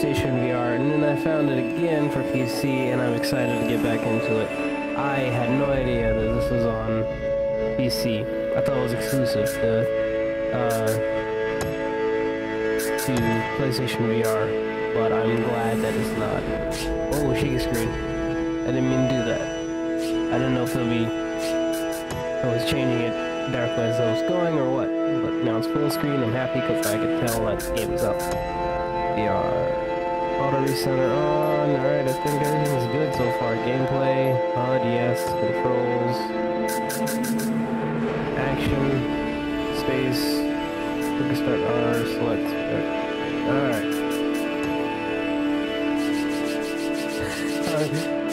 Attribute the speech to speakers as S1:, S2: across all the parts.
S1: PlayStation VR, and then I found it again for PC, and I'm excited to get back into it. I had no idea that this was on PC. I thought it was exclusive to, uh, to PlayStation VR, but I'm glad that it's not. Oh, shaky screen. I didn't mean to do that. I didn't know if it'll be I was changing it directly as I was going or what. But now it's full screen. I'm happy because I can tell that the game is up. VR. Auto recenter on. Alright, I think everything's good so far. Gameplay, HUD, yes, controls, action, space, quick start R, select. Alright.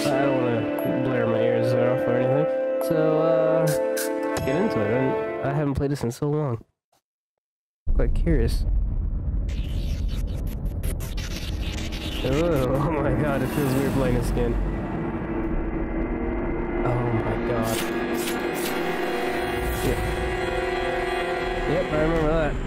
S1: I don't want to blare my ears off or anything. So, uh get into it. I haven't played this in so long. Quite curious. Oh, my god, it feels weird playing this again. Oh my god. Yep. Yep, I remember that.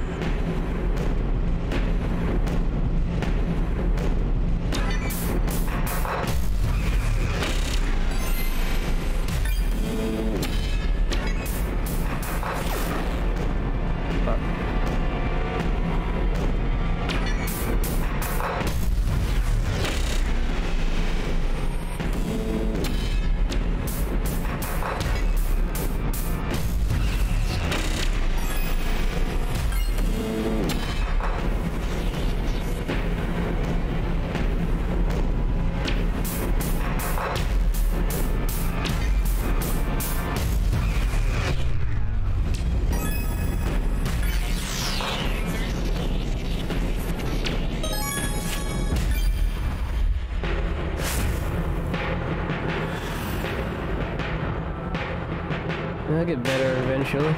S1: I'll get better eventually.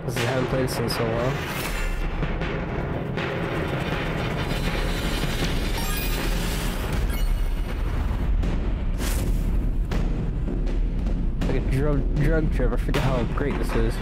S1: Because I haven't played this in so long. Like a drug, drug trip, I forget how great this is.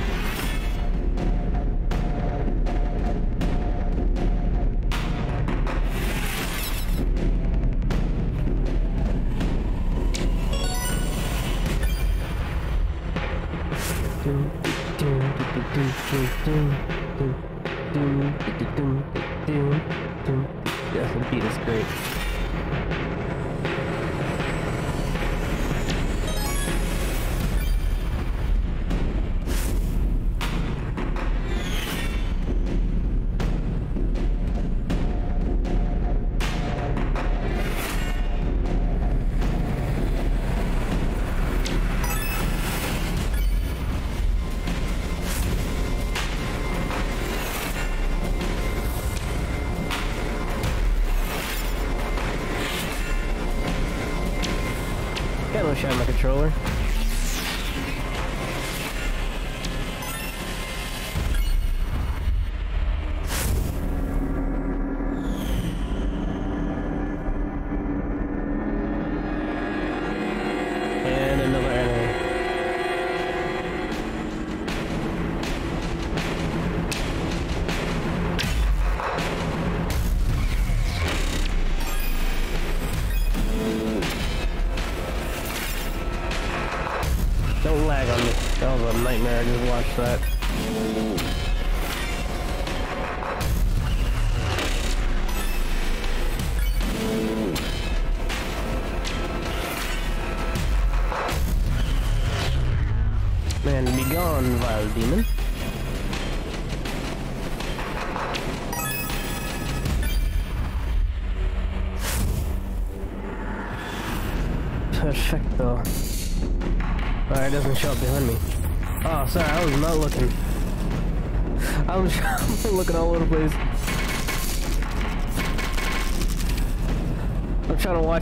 S1: Nightmare. I just watched that.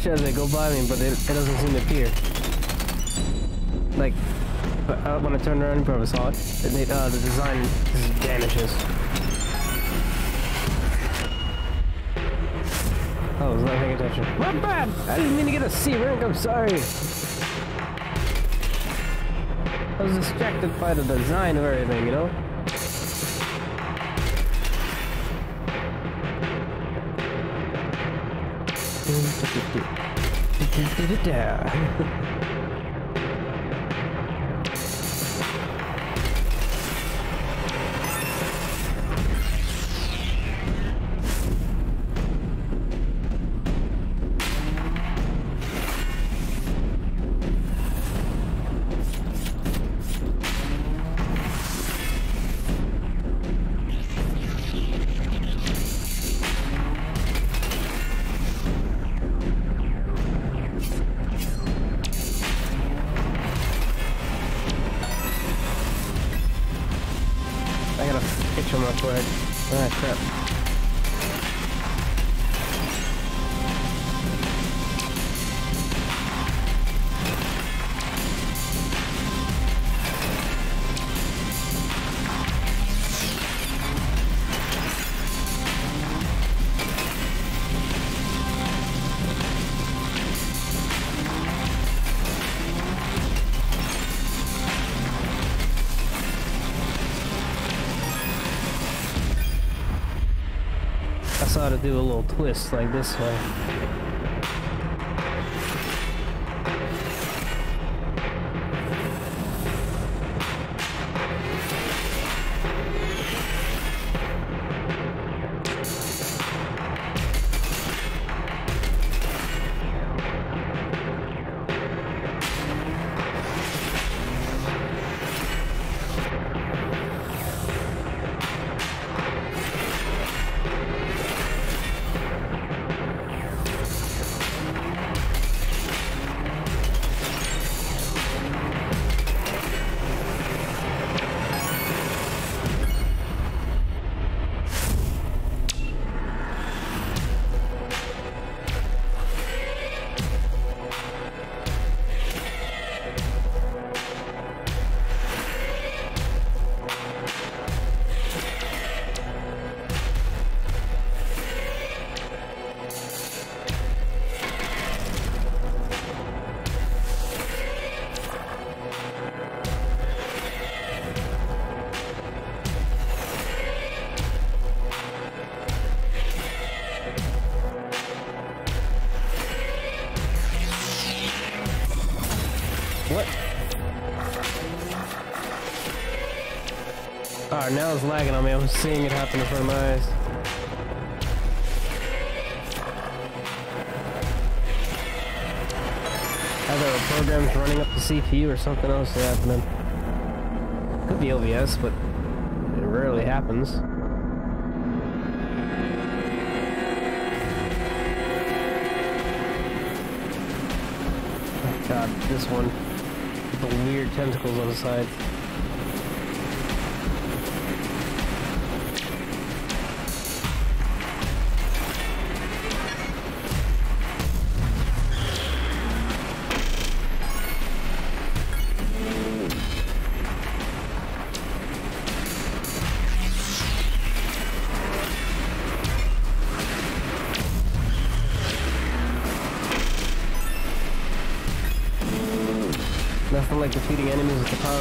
S1: Watch as they go by me, but it, it doesn't seem to appear. Like, but, uh, when I turned around, you probably saw it. it uh, the design vanishes. I was not paying attention. My bad! I didn't mean to get a C rank, I'm sorry! I was distracted by the design of everything, you know? I I saw to do a little twist like this way. Lagging on me. I'm seeing it happen in front of my eyes. Either a program's running up the CPU or something else is happening. Could be OBS, but it rarely happens. Oh god, this one. With The weird tentacles on the side.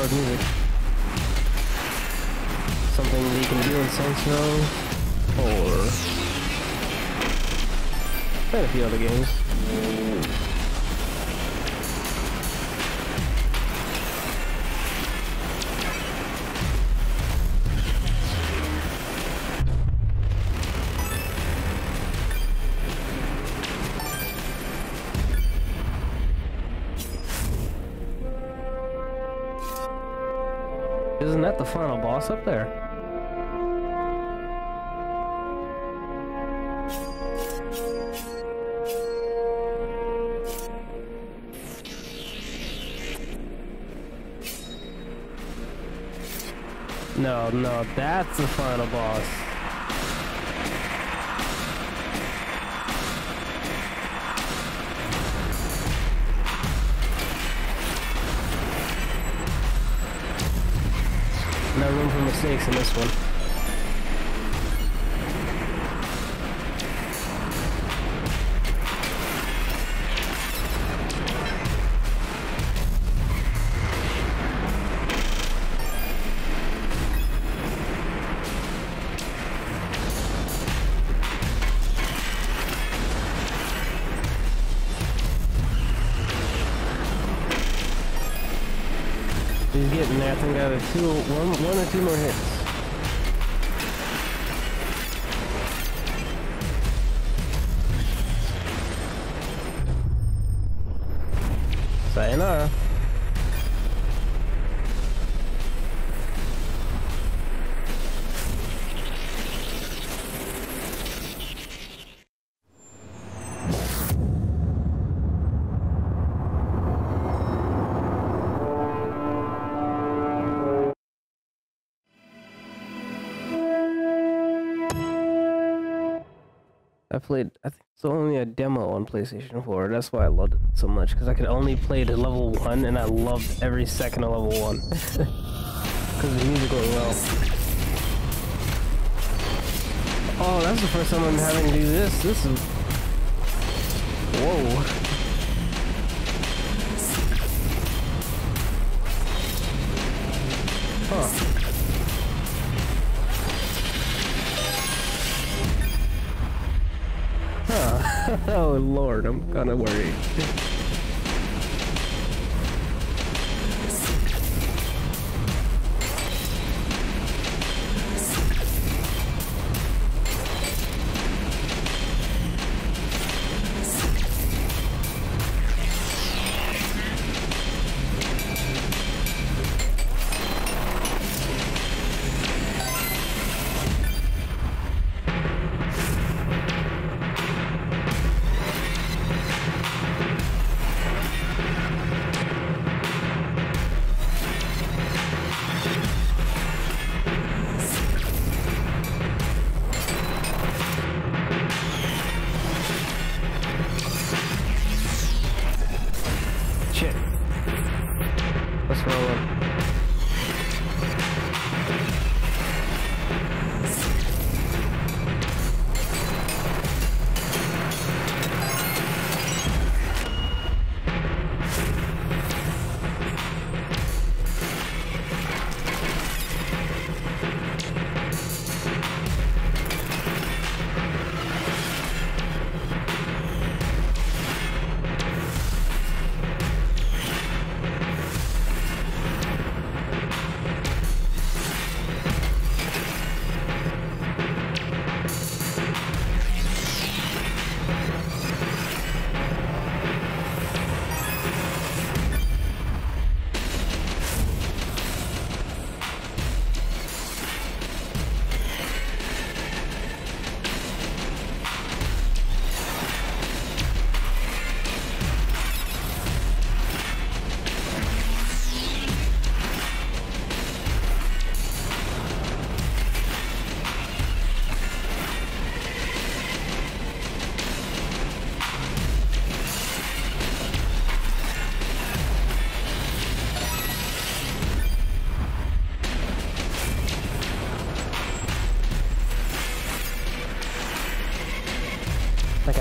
S1: With music. Something you can do in Saints Row, or and a few other games. Up there? No, no, that's the final boss. No room for mistakes in this one. Think a two, one, one or two more hits. Played, I think it's only a demo on PlayStation 4. That's why I loved it so much, because I could only play to level 1, and I loved every second of level 1. Because the music went well. Oh, that's the first time I'm having to do this. This is... Whoa. oh lord, I'm kinda worried.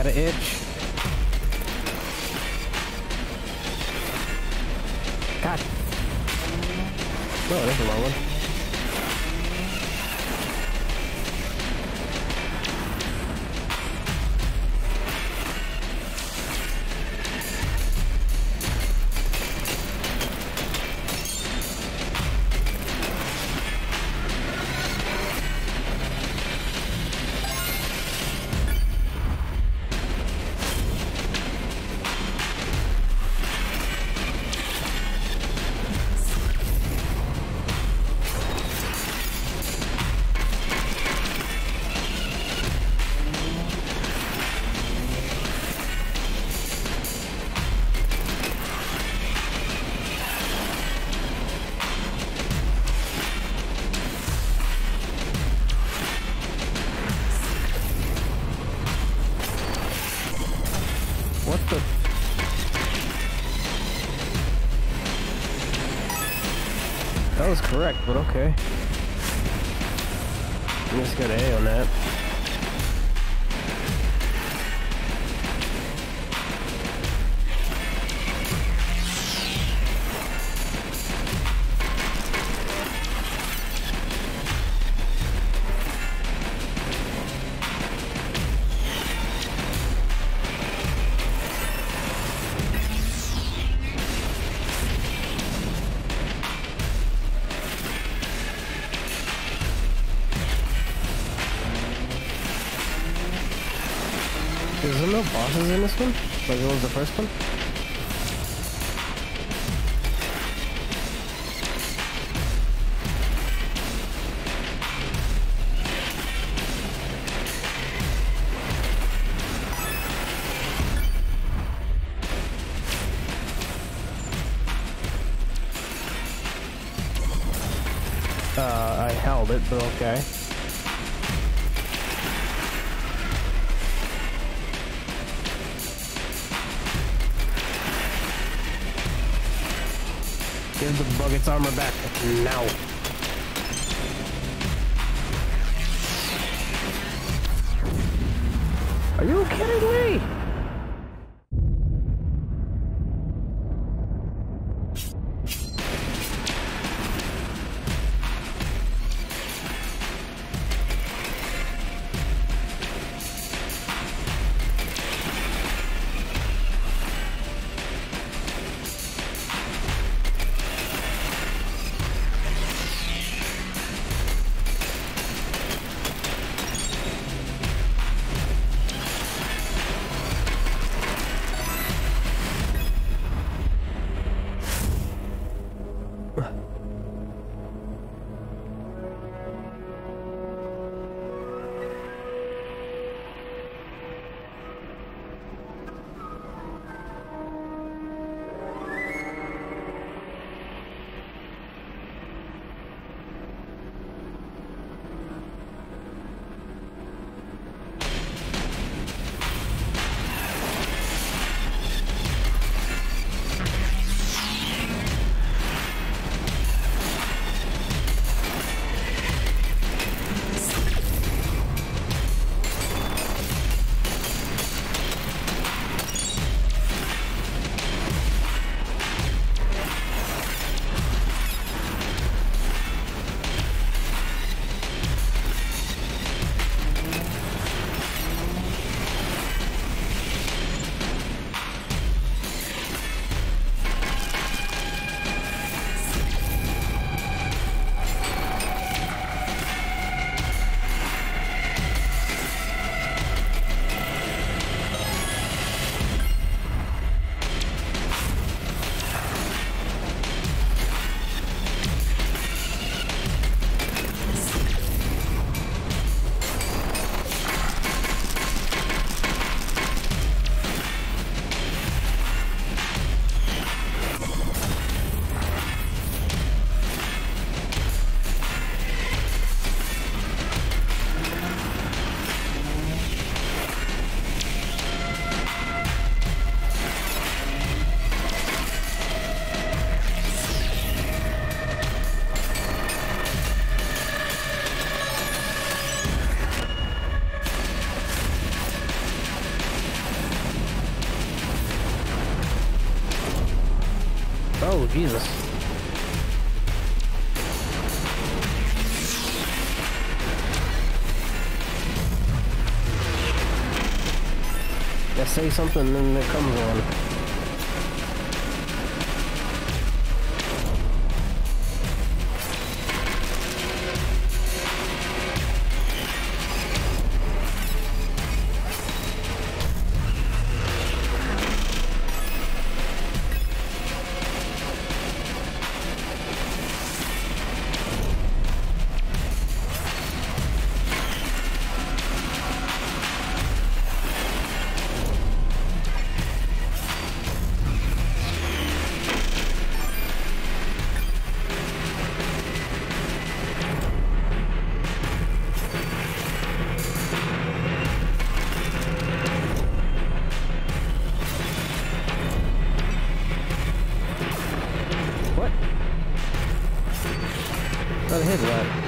S1: I got an That was correct, but okay. I just got A on that. Bosses in this one? Like it was the first one? Uh, I held it, but okay. Armor back now. Something and it comes on. Not hit that.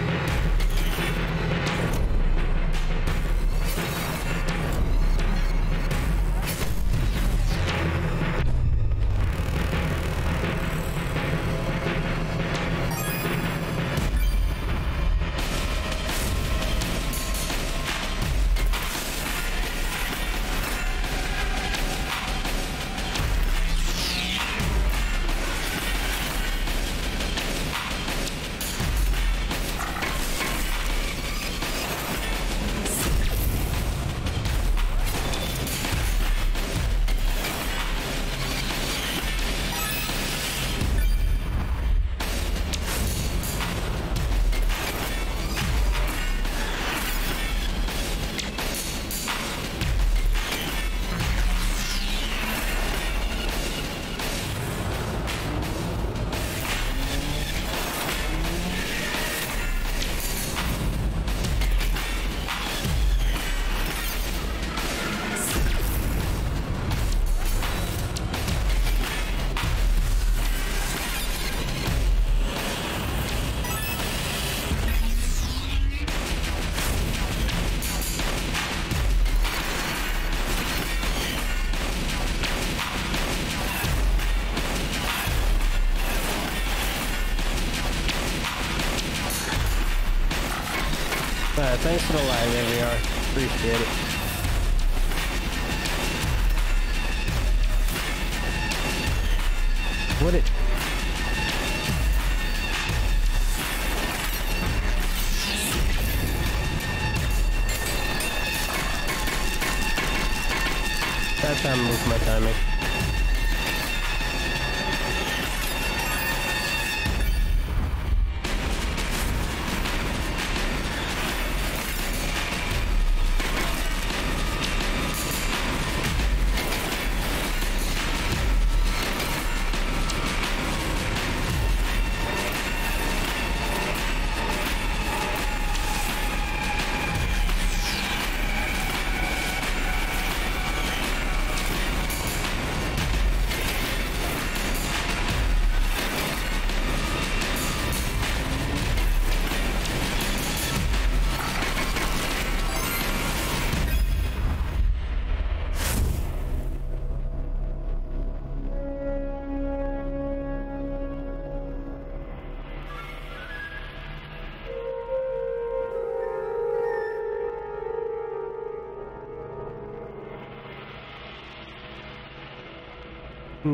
S1: Thanks for the live, AVR. Appreciate it. What it... That time was my timing.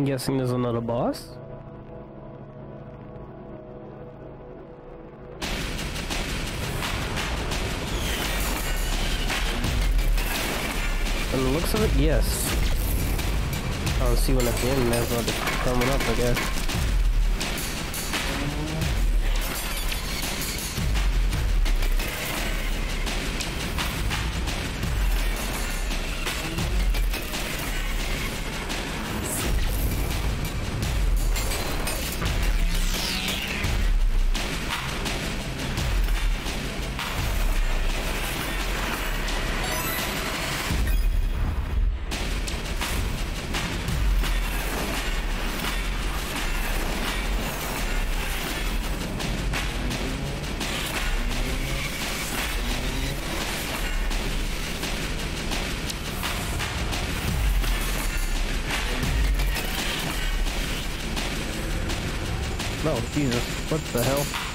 S1: Guessing there's another boss. And the looks of it, yes. I don't see one at the end, that's not coming up, I guess. Jesus. What the hell?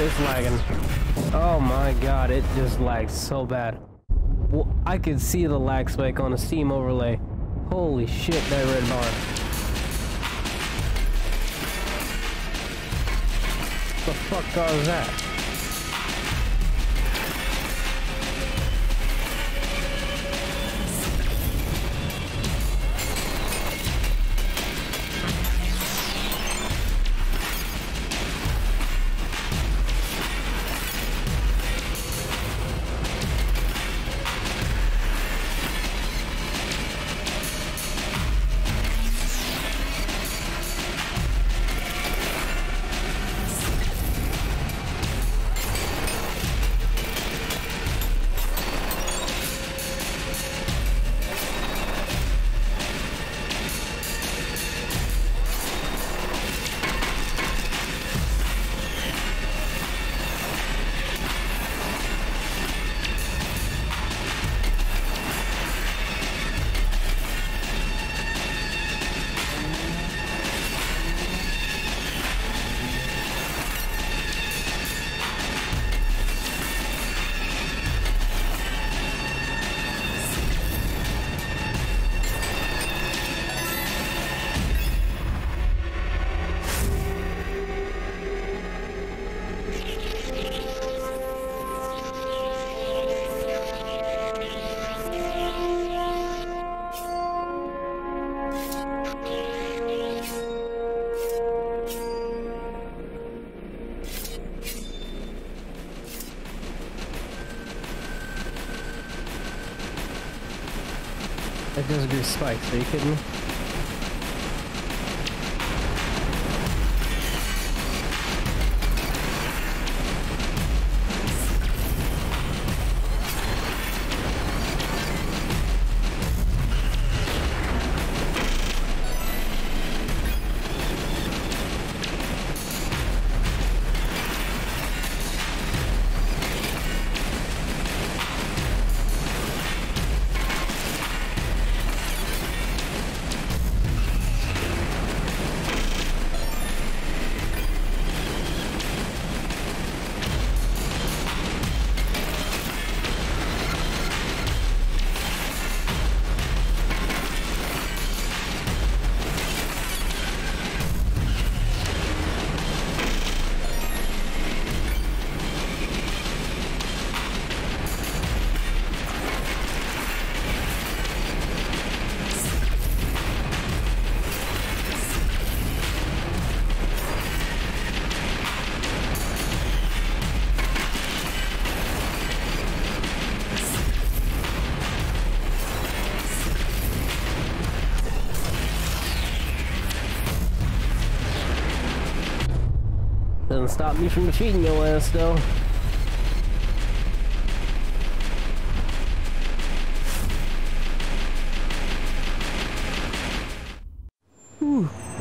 S1: It's lagging. Oh my god, it just lags so bad. Well, I could see the lag spike on a Steam overlay. Holy shit, that red bar. The fuck caused that? Does grease spikes, are you kidding me? Stop me from defeating your ass, though.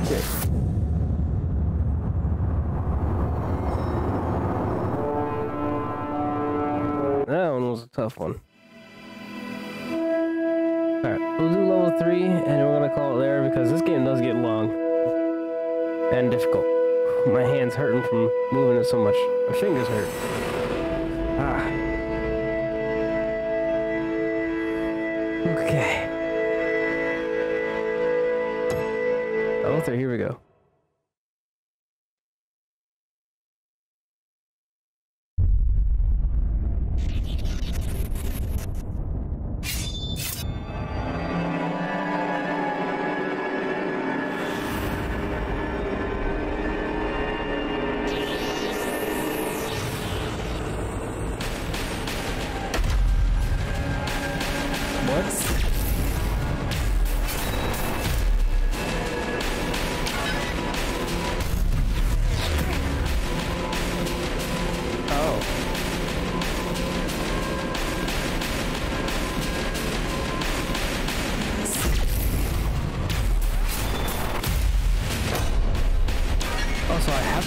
S1: Okay. That one was a tough one. Alright, we'll do level 3, and we're gonna call it there because this game does get long. And difficult. My hand's hurting from moving it so much. My fingers hurt. Ah. Okay. Level 3, here we go.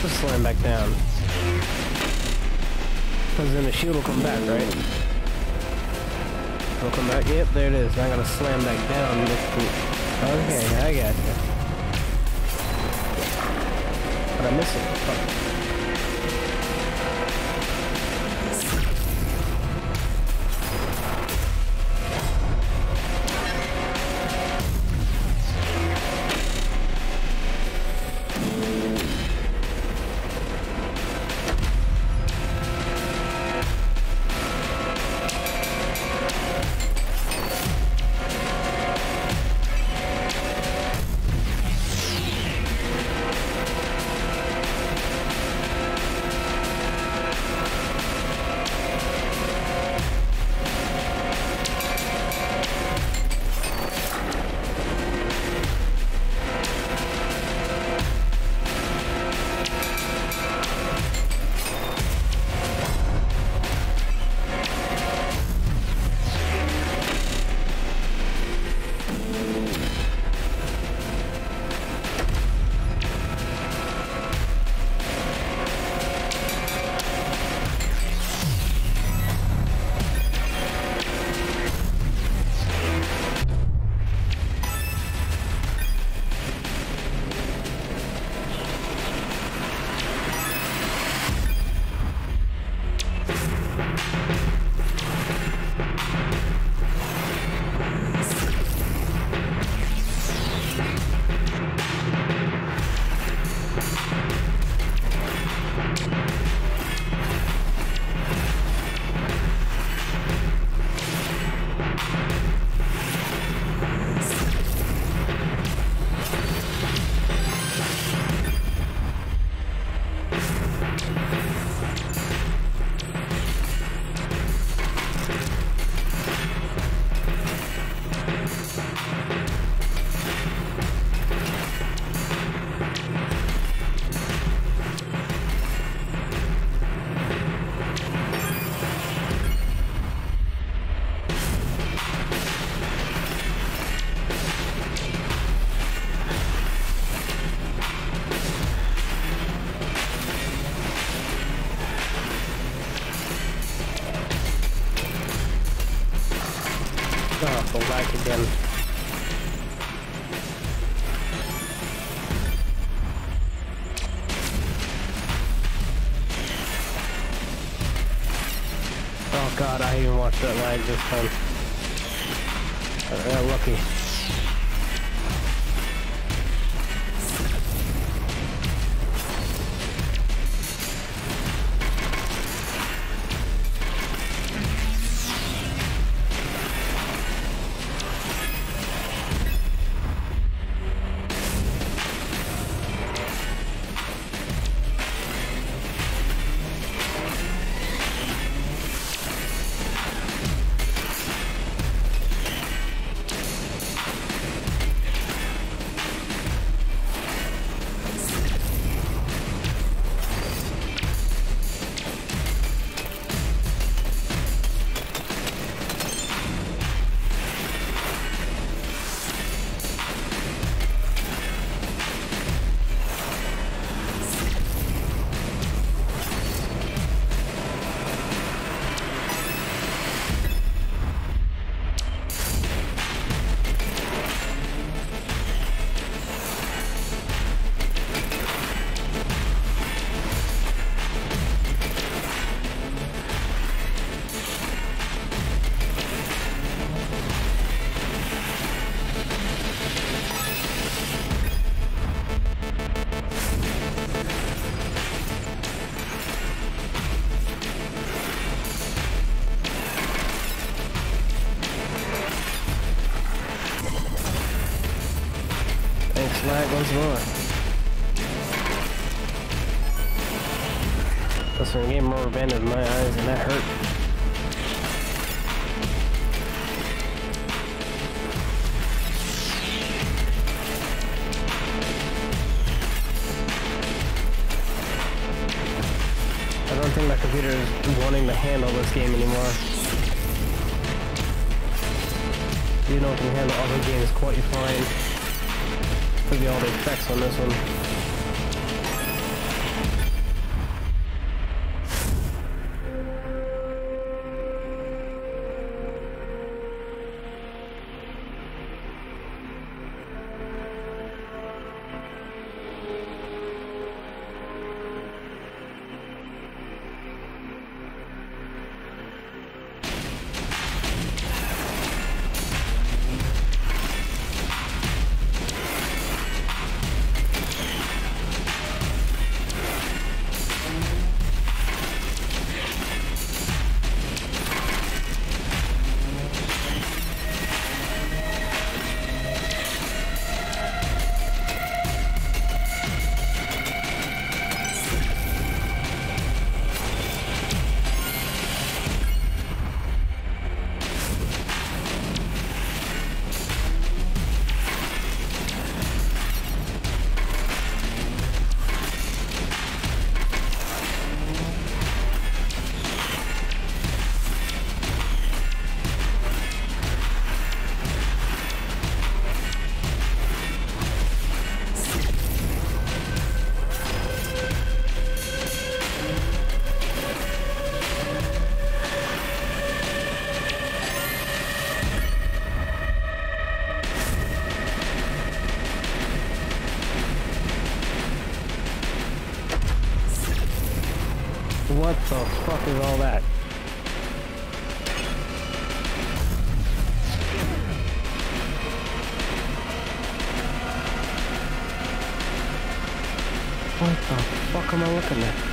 S1: To slam back down. Because then the shield will come back, right? It'll come back. Yep, there it is. I gotta slam back down. Okay, I got you. But I miss it. this time. This one Lord. I'm more revenge in my eyes, and that hurts. zona a zona. 構わんかな。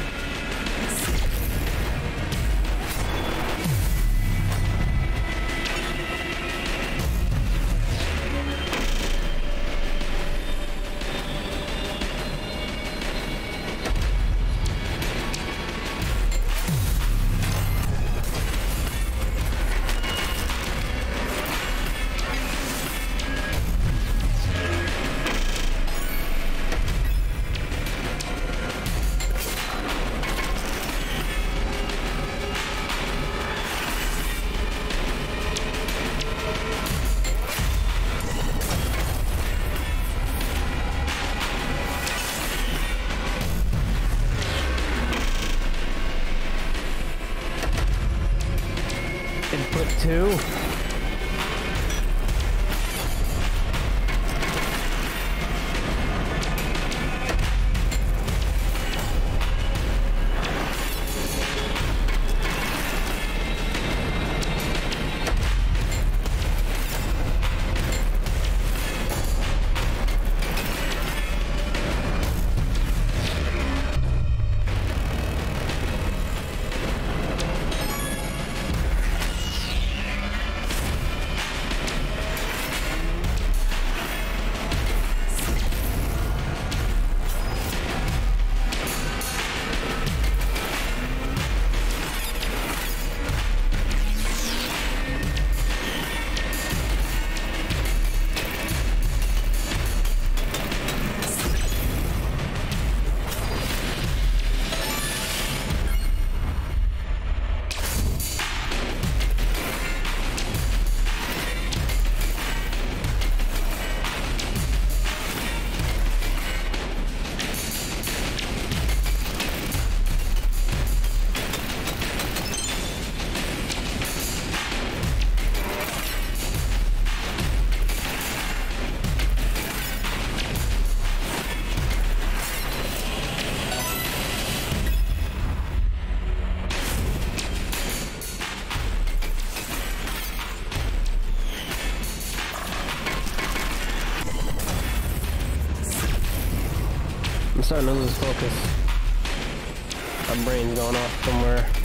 S1: Starting to lose focus. My brain's going off somewhere.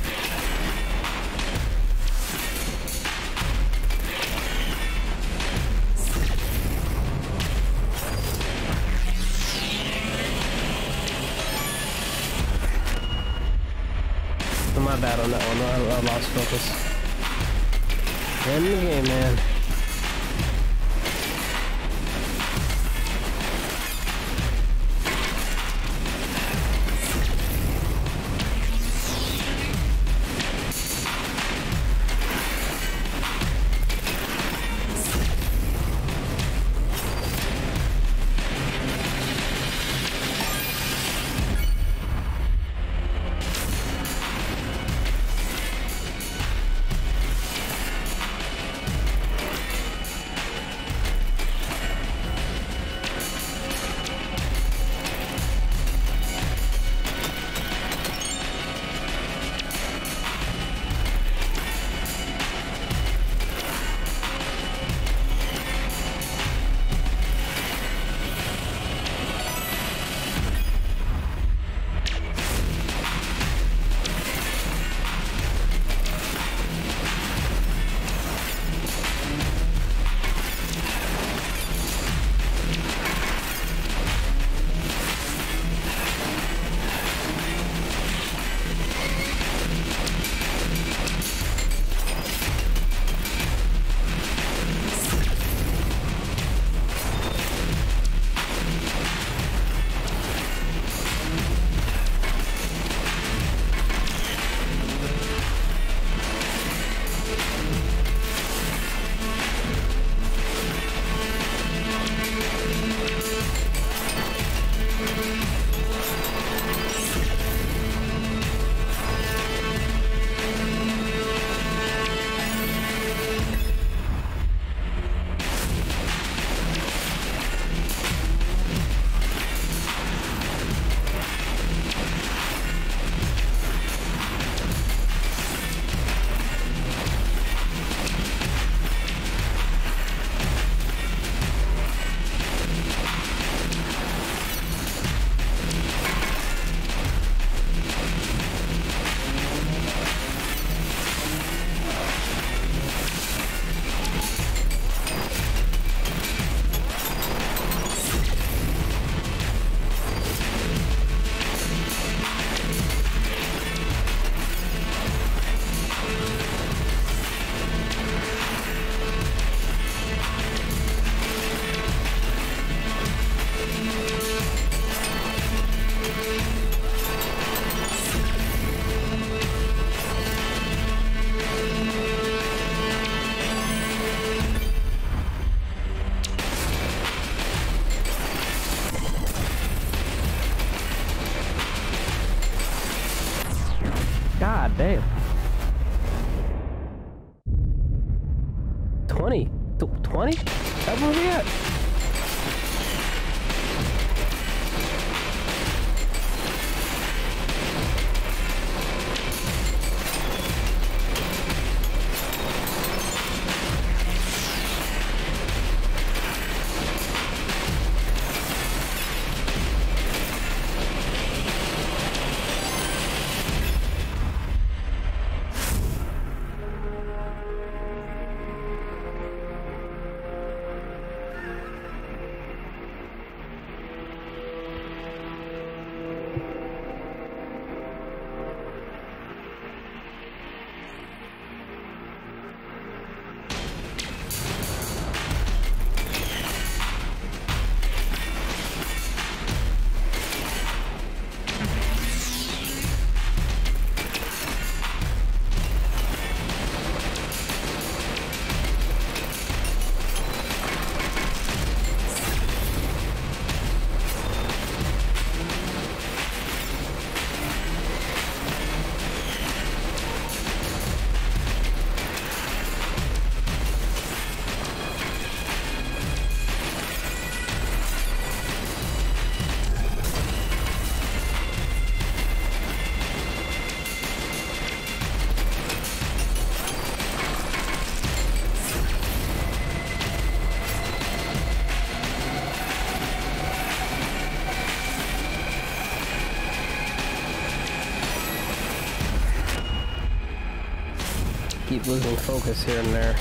S1: Losing focus here and there.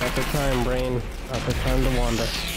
S1: Not the time, brain. Not the time to wander.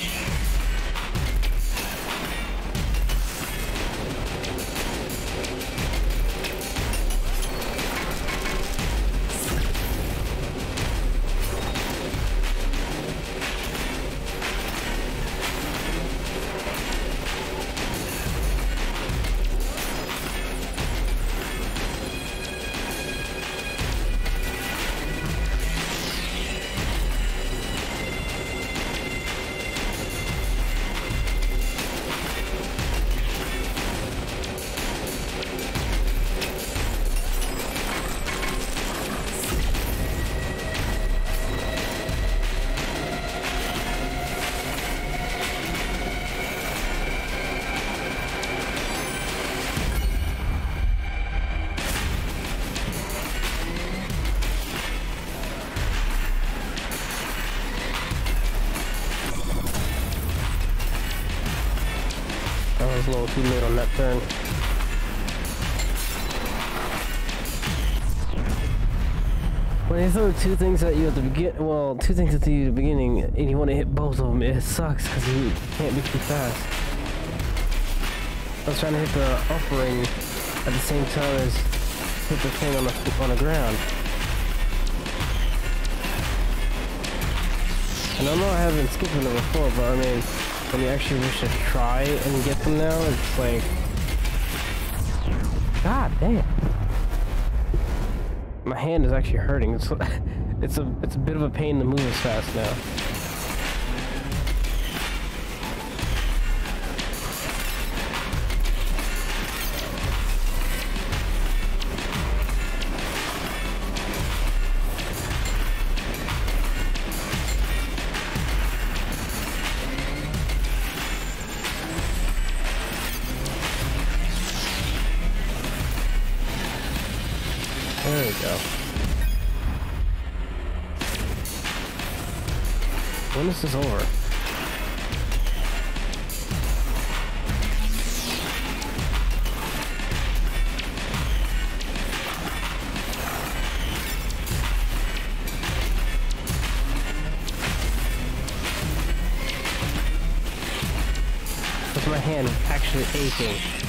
S1: Too late on that turn. When they throw two things at you at the begin, well, two things at the beginning, and you want to hit both of them, it sucks because you can't be too fast. I was trying to hit the up ring at the same time as hit the thing on the on the ground. And I know I haven't skipped them before, but I mean, when you actually wish to try and get them now, it's like... God damn. My hand is actually hurting. It's, it's a it's a bit of a pain to move as fast now. When is this over? With my hand actually aching.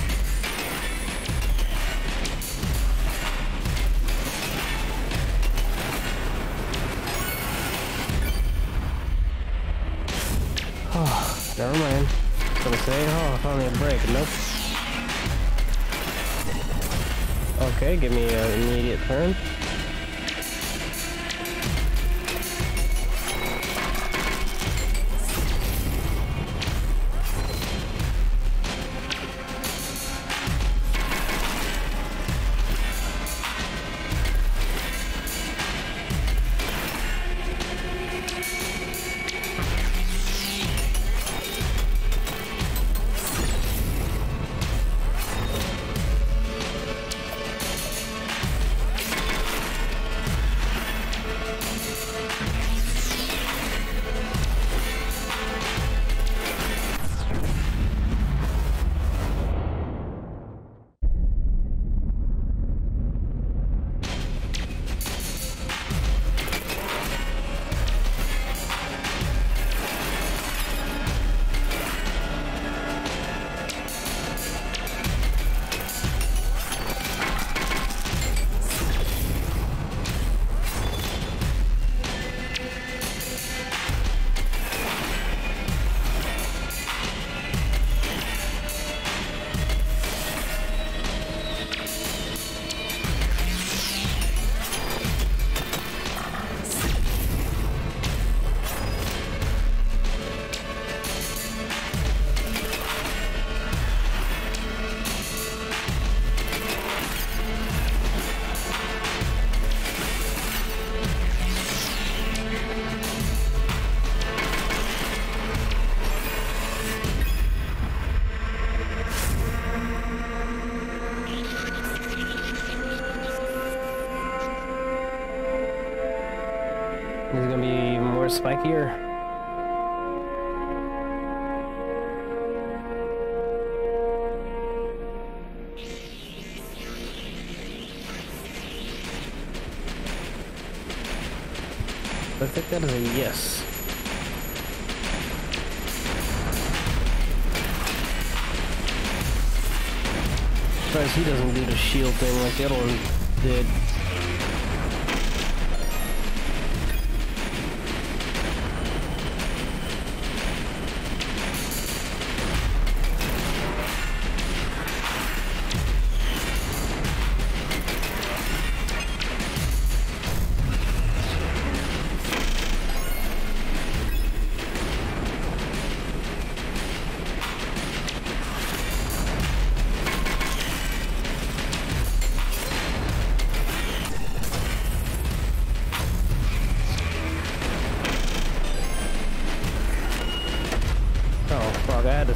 S1: Nope. Okay, give me an immediate turn. spikier. I think that is a yes. Surprised he doesn't do the shield thing like Edelin did.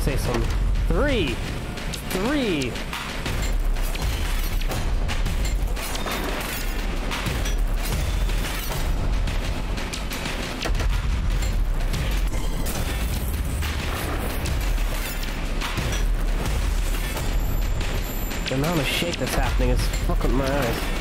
S1: Say some. Three! Three! The amount of shake that's happening is fucking my eyes.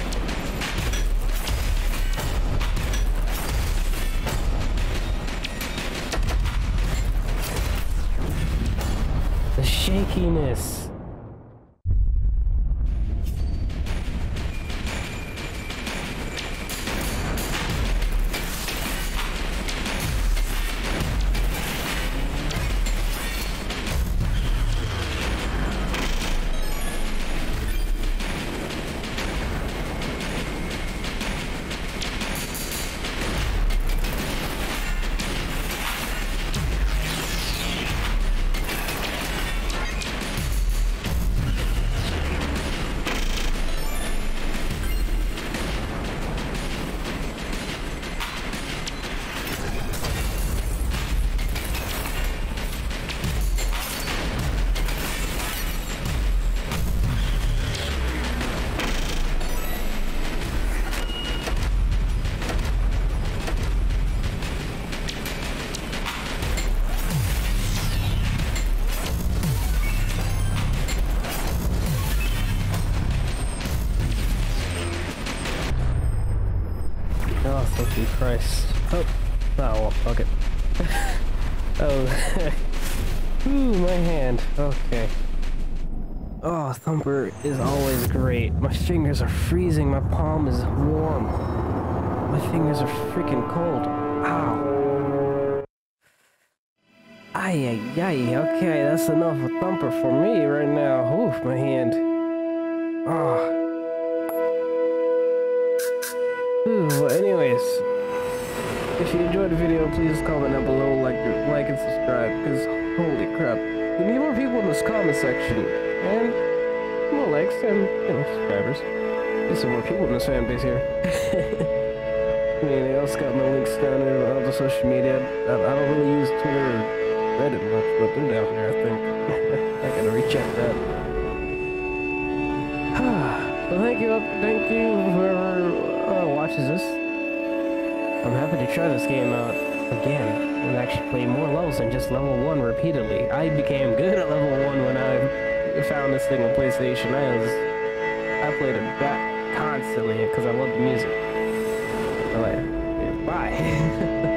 S1: Christ. Oh, oh well, fuck it. oh, ooh, my hand. Okay. Oh, Thumper is always great. My fingers are freezing. My palm is warm. My fingers are freaking cold. Ow. Ay, ay, ay. Okay, that's enough of Thumper for me right now. Oof, my hand. Ah. Ooh, anyways, if you enjoyed the video, please comment down below, like, like and subscribe, because holy crap, we need more people in this comment section, and more likes and, you know, subscribers. Need some more people in this fan base here. I mean, I also got my links down there on all the social media. I, I don't really use Twitter or Reddit much, but they're down there, I think. I gotta recheck that. well, thank you, thank you, whoever uh, watches this. I'm happy to try this game out again and actually play more levels than just level 1 repeatedly. I became good at level 1 when I found this thing on PlayStation. I was I played it back constantly because I love the music. Alright, yeah, bye.